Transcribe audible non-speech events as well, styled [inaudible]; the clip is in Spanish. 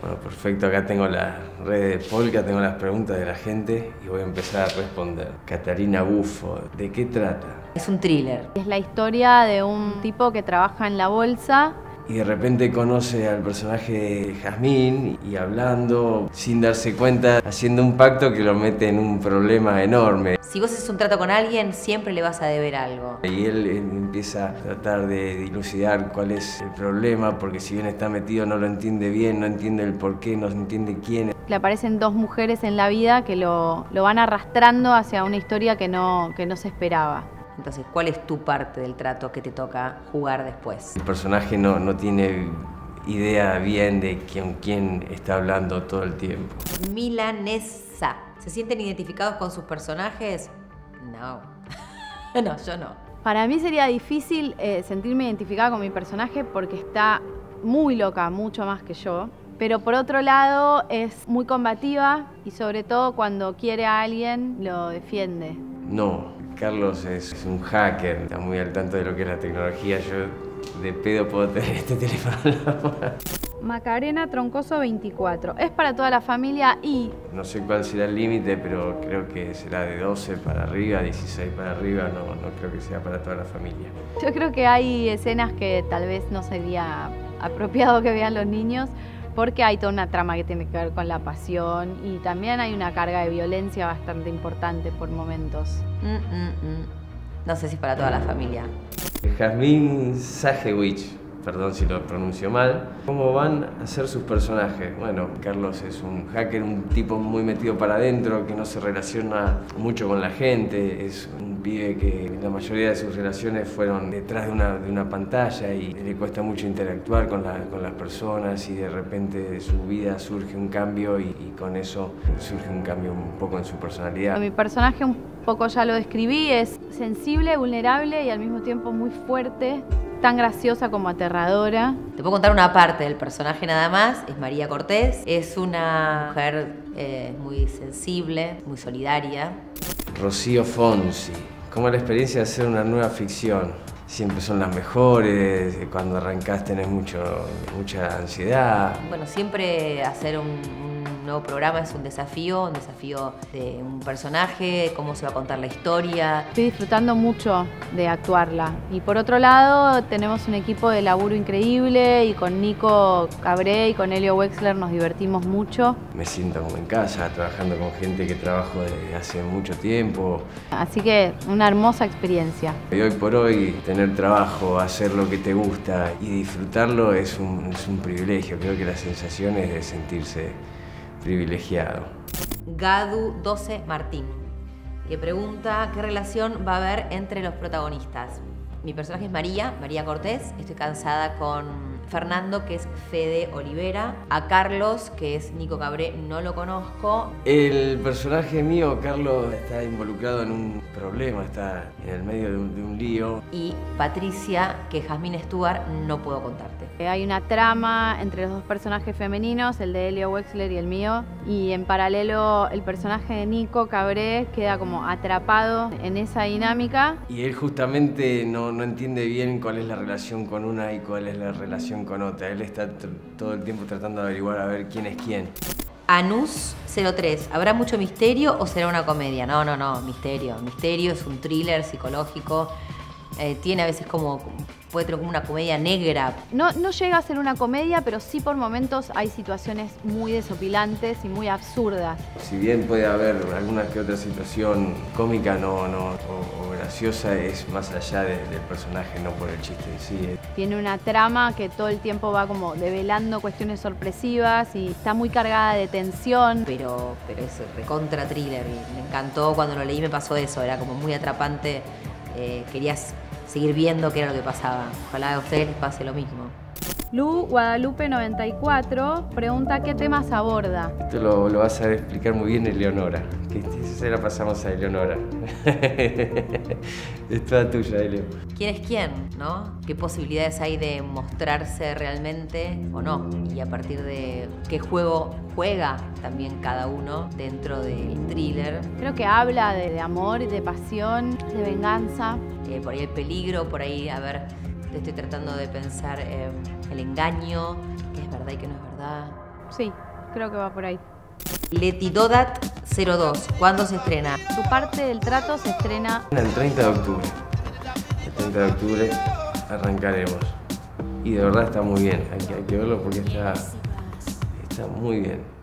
Bueno, perfecto. Acá tengo la red de Polka, tengo las preguntas de la gente y voy a empezar a responder. Catarina Bufo, ¿de qué trata? Es un thriller. Es la historia de un tipo que trabaja en la bolsa y de repente conoce al personaje de Jazmín y hablando sin darse cuenta, haciendo un pacto que lo mete en un problema enorme. Si vos haces un trato con alguien, siempre le vas a deber algo. Y él, empieza a tratar de dilucidar cuál es el problema, porque si bien está metido no lo entiende bien, no entiende el por qué, no entiende quién. Le aparecen dos mujeres en la vida que lo, lo van arrastrando hacia una historia que no, que no se esperaba. Entonces, ¿cuál es tu parte del trato que te toca jugar después? El personaje no, no tiene idea bien de quién, quién está hablando todo el tiempo. Milanesa. ¿Se sienten identificados con sus personajes? No. [laughs] no, yo no. Para mí sería difícil eh, sentirme identificada con mi personaje porque está muy loca, mucho más que yo. Pero por otro lado es muy combativa y sobre todo cuando quiere a alguien lo defiende. No, Carlos es un hacker, está muy al tanto de lo que es la tecnología. Yo de pedo puedo tener este [laughs] teléfono Macarena Troncoso 24. Es para toda la familia y... No sé cuál será el límite, pero creo que será de 12 para arriba, 16 para arriba. No, no creo que sea para toda la familia. Yo creo que hay escenas que tal vez no sería apropiado que vean los niños, porque hay toda una trama que tiene que ver con la pasión y también hay una carga de violencia bastante importante por momentos. Mm, mm, mm. No sé si es para toda la familia. Jazmín Sajewicz perdón si lo pronuncio mal, cómo van a ser sus personajes. Bueno, Carlos es un hacker, un tipo muy metido para adentro, que no se relaciona mucho con la gente, es un pibe que la mayoría de sus relaciones fueron detrás de una, de una pantalla y le cuesta mucho interactuar con, con, las personas y de repente de su vida surge un cambio y, y con eso surge un cambio un poco en su personalidad. Mi personaje un poco ya lo describí, es sensible, vulnerable y al mismo tiempo muy fuerte tan graciosa como aterradora. Te puedo contar una parte del personaje nada más, es María Cortés, es una mujer eh, muy sensible, muy solidaria. Rocío Fonsi, ¿cómo es la experiencia de hacer una nueva ficción? Siempre son las mejores, cuando arrancás tenés mucho, mucha ansiedad. Bueno, siempre hacer un nuevo programa es un desafío, un desafío de un personaje, cómo se va a contar la historia. Estoy disfrutando mucho de actuarla. Y por otro lado, tenemos un equipo de laburo increíble y con Nico Cabré y con Elio Wexler nos divertimos mucho. Me siento como en casa, trabajando con gente que trabajo desde hace mucho tiempo. Así que una hermosa experiencia. Y hoy por hoy, tener trabajo, hacer lo que te gusta y disfrutarlo es un, es un privilegio. Creo que la sensación es de sentirse privilegiado. Gadu 12 Martín, que pregunta qué relación va a haber entre los protagonistas. Mi personaje es María, María Cortés, estoy cansada con Fernando, que es Fede Olivera, a Carlos, que es Nico Cabré, no lo conozco. El personaje mío, Carlos, está involucrado en un problema, está en el medio de un, lío. Y Patricia, que es Jasmine Stuart, no puedo contarte. Hay una trama entre los dos personajes femeninos, el de Elio Wexler y el mío, y en paralelo el personaje de Nico Cabré queda como atrapado en esa dinámica. Y él justamente no, no entiende bien cuál es la relación con una y cuál es la relación con otra. Él está todo el tiempo tratando de averiguar a ver quién es quién. Anus 03, ¿habrá mucho misterio o será una comedia? No, no, no, misterio. Misterio es un thriller psicológico. Eh, tiene a veces como puede tener como una comedia negra. No, no llega a ser una comedia, pero sí por momentos hay situaciones muy desopilantes y muy absurdas. Si bien puede haber alguna que otra situación cómica no, no, o, graciosa, es más allá del personaje, no por el chiste en sí. Tiene una trama que todo el tiempo va como develando cuestiones sorpresivas y está muy cargada de tensión. Pero, pero es recontra thriller y me encantó cuando lo leí me pasó eso, era como muy atrapante. Eh, querías seguir viendo qué era lo que pasaba. Ojalá a ustedes les pase lo mismo. Lu Guadalupe 94 pregunta qué temas aborda. Esto lo, lo vas a explicar muy bien Eleonora. Que se la pasamos a Eleonora. [laughs] es toda tuya, Elio. ¿Quién es quién? ¿No? ¿Qué posibilidades hay de mostrarse realmente o no? Y a partir de qué juego juega también cada uno dentro del thriller. Creo que habla de, amor, de pasión, de venganza. Eh, por ahí el peligro, por ahí, a ver, estoy tratando de pensar eh, el engaño, qué es verdad y qué no es verdad. Sí, creo que va por ahí. Leti Dodat 02, ¿cuándo se estrena? Su parte del trato se estrena El 30 de octubre. El 30 de octubre arrancaremos. Y de verdad está muy bien, hay que, hay que verlo porque está, está muy bien.